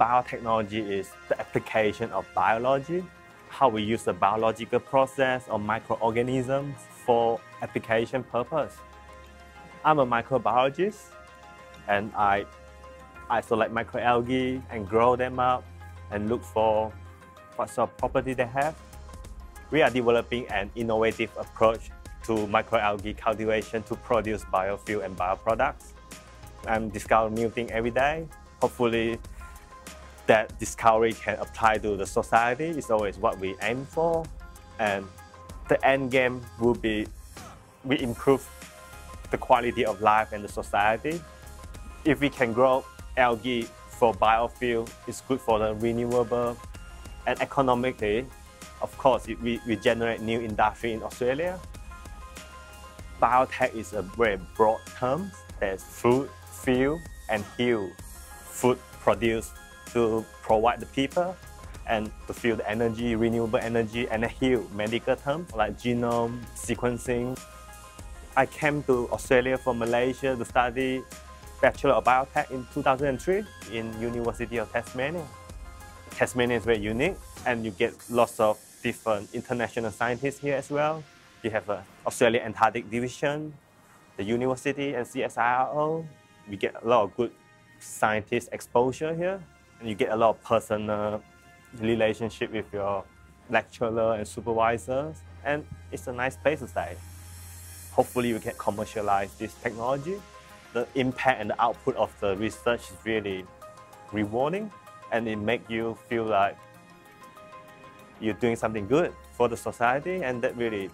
biotechnology is the application of biology, how we use the biological process or microorganisms for application purpose. I'm a microbiologist and I isolate microalgae and grow them up and look for what sort of property they have. We are developing an innovative approach to microalgae cultivation to produce biofuel and bioproducts. I'm discovering new things every day. Hopefully, that discovery can apply to the society is always what we aim for. And the end game will be we improve the quality of life and the society. If we can grow algae for biofuel, it's good for the renewable and economically, of course, it, we, we generate new industry in Australia. Biotech is a very broad term. There's food, fuel, and heal. Food produced to provide the people and to feel the energy, renewable energy, and a heal medical term like genome sequencing. I came to Australia from Malaysia to study Bachelor of Biotech in 2003 in University of Tasmania. Tasmania is very unique and you get lots of different international scientists here as well. You have a Australian Antarctic Division, the university and CSIRO. We get a lot of good scientist exposure here and you get a lot of personal relationship with your lecturer and supervisors and it's a nice place to stay. Hopefully we can commercialize this technology. The impact and the output of the research is really rewarding and it makes you feel like you're doing something good for the society and that really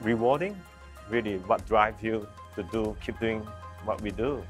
rewarding, really what drives you to do, keep doing what we do.